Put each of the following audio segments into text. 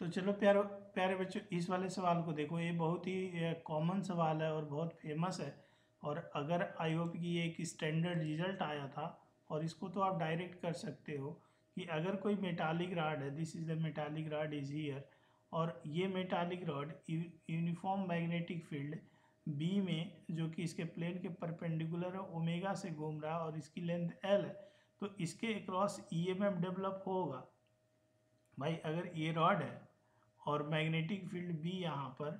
तो चलो प्यारो, प्यारे बच्चों, इस वाले सवाल को देखो। ये बहुत ही कॉमन सवाल है और बहुत फ़ेमस है। और अगर आई की एक स्टैंडर्ड रिज़ल्ट आया था और इसको तो आप डायरेक्ट कर सकते हो कि अगर कोई मेटालिक राड है this is the metallic rod is here और ये metallic rod uniform magnetic field B में, जो कि इसके प्लेन के परपेंडिकुलर है ओमेगा से घूम रहा है और इसकी लेंथ एल है तो इसके अक्रॉस ईएमएफ डेवलप होगा। भाई, अगर ये रॉड है और मैग्नेटिक फ़ील्ड बी यहाँ पर,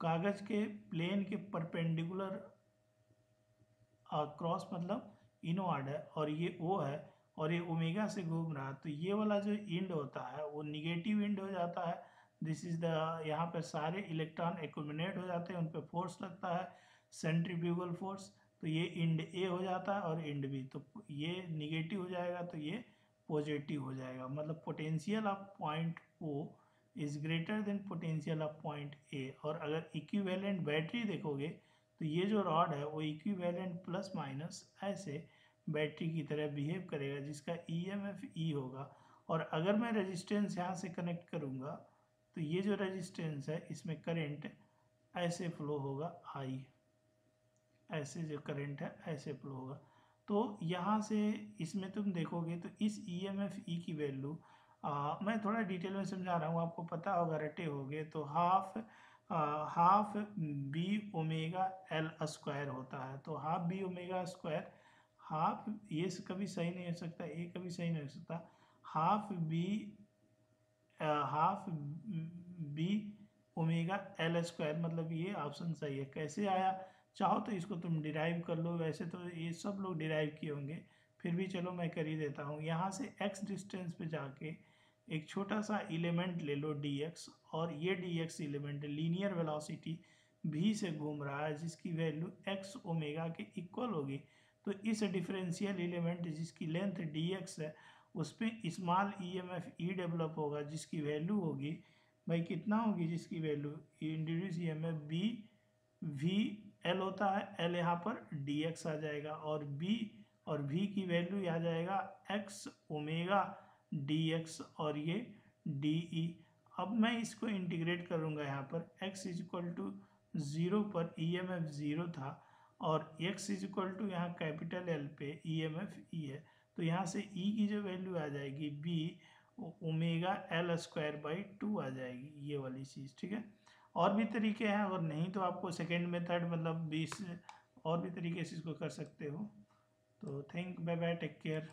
कागज़ के प्लेन के परपेंडिकुलर क्रॉस मतलब इन इनवर्ड है और ये ओ है और ये ओमेगा से घूम रहा है तो ये वाला जो इंड होता है, वो निगेटिव इंड हो जाता है। दिस इज़ द यहाँ पर सारे इलेक्ट्रॉन एकोमिनेट हो जाते हैं उन पर फोर्स लगता है सेंट्रीफ्यूगल फोर्स तो ये इंड ए हो जाता है और इंड बी तो ये निगेटिव हो जाएगा तो ये पॉजिटिव हो जाएगा। मतलब potential of point O is greater than potential of point A और अगर इक्विवेलेंट बैटरी देखोगे तो ये जो रॉड है, वो इक्विवेलेंट प्लस माइनस ऐसे बैटरी की तरह बिहेव करेगा, जिसका ई एम एफ़ ई होगा। और अगर मैं रेजिस्टेंस यहाँ से कनेक्ट करूँगा तो ये जो रेजिस्टेंस है, इसमें करंट ऐसे फ्लो होगा आई ऐसे जो करंट है, ऐसे फ्लो होगा। तो यहाँ से इसमें तुम देखोगे तो इस ई एम एफ़ ई की वैल्यू मैं थोड़ा डिटेल में समझा रहा हूँ, आपको पता होगा, रटे होगे तो half half B omega L square होता है। तो half B omega square half ये कभी सही नहीं हो सकता ये कभी सही नहीं हो सकता। Half B half B omega L square मतलब ये ऑप्शन सही है। कैसे आया? चाहो तो इसको तुम डिराइव कर लो। वैसे तो ये सब लोग डिराइव किए होंगे। फिर भी चलो मैं कर ही देता हूँ। यहाँ से एक्स डिस्टेंस पे जाके एक छोटा सा एलिमेंट ले लो डी एक्स और ये D x element linear velocity भी से घूम रहा है, जिसकी वैल्यू एक्स ओमेगा के इक्वल होगी। तो इस डिफरेंशियल एलिमेंट जिसकी लेंथ डी एक्स है, उस पर small E M F E develop होगा, जिसकी वैल्यू होगी। भाई कितना होगी जिसकी value induced E M F B V L होता है एल यहाँ पर डी एक्स आ जाएगा और बी और वी की वैल्यू आ जाएगा एक्स ओमेगा डी एक्स और ये डी ई अब मैं इसको इंटीग्रेट करूँगा यहाँ पर। X is equal to zero पर ई एम एफ़ ज़ीरो था और एक्स इज़ इक्वल टू यहाँ कैपिटल एल पे ई एम एफ़ ई है। तो यहाँ से ई e की जो वैल्यू आ जाएगी B omega L square by two आ जाएगी, ये वाली चीज़, ठीक है? और भी तरीके हैं अगर नहीं तो आपको सेकेंड मेथड मतलब बीस और भी तरीके से इसको कर सकते हो। तो thank bye bye take care